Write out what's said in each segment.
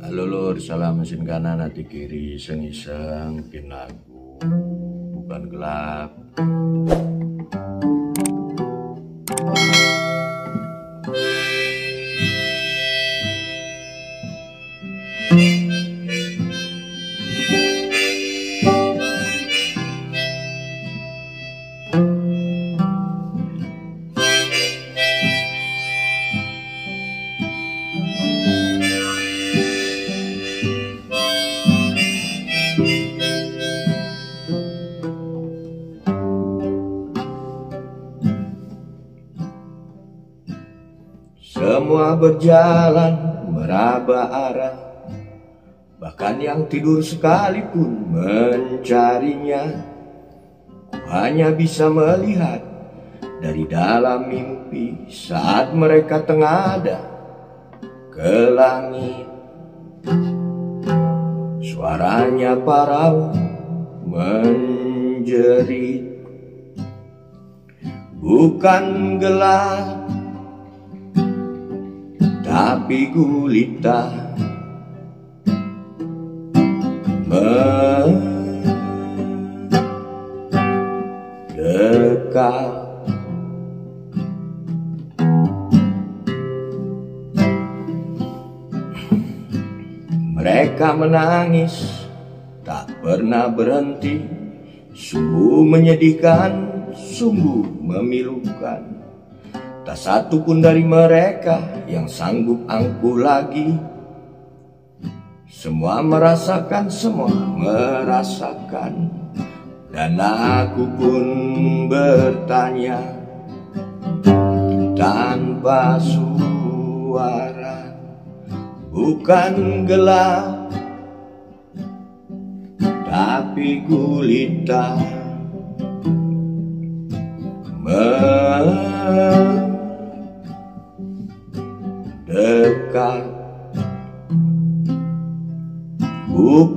Halo lur, salam mesin kanan hati kiri Iseng-iseng lagu Bukan gelap Semua berjalan meraba arah. Bahkan yang tidur sekalipun mencarinya. Ku hanya bisa melihat dari dalam mimpi Saat mereka tengada ke langit. Suaranya parau menjerit. Bukan gelap tapi gulita mendekat. Mereka menangis tak pernah berhenti. Sungguh menyedihkan, sungguh memilukan Tak satu pun dari mereka yang sanggup angkuh lagi. Semua merasakan, semua merasakan. Dan aku pun bertanya Tanpa suara Bukan gelap Tapi gulita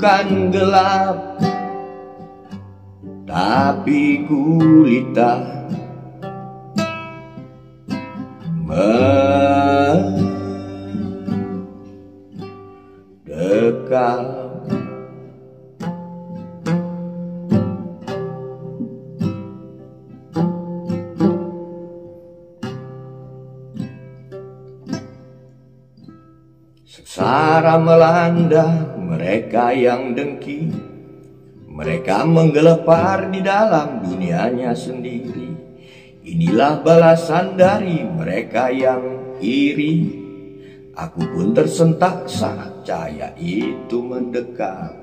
Bukan gelap Tapi gulita. Mendekat Sengsara melanda mereka yang dengki. Mereka menggelepar di dalam dunianya sendiri. Inilah balasan dari mereka yang iri. Aku pun tersentak saat cahaya itu mendekat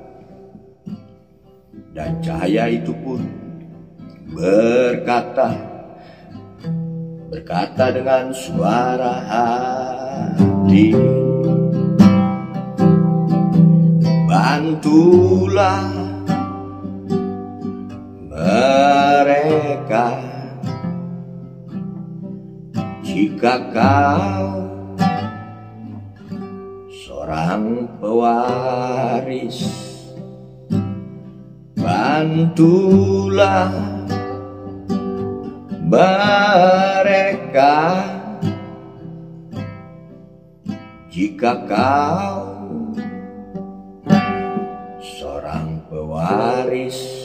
Dan cahaya itu pun berkata Berkata dengan suara hati Bantulah mereka. Jika kau seorang pewaris Bantulah mereka. Jika kau seorang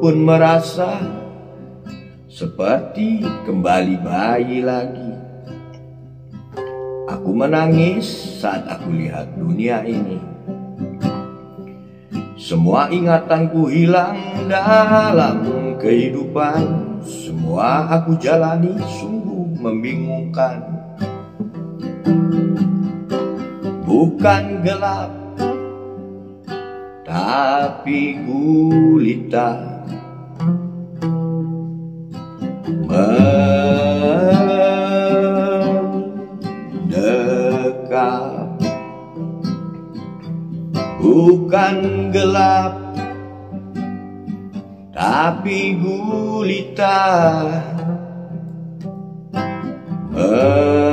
pun merasa seperti kembali bayi lagi. Aku menangis saat aku lihat dunia ini. Semua ingatanku hilang dalam kehidupan. Semua aku jalani sungguh membingungkan. Bukan gelap tapi gulita bukan gelap tapi gulita. Mendekat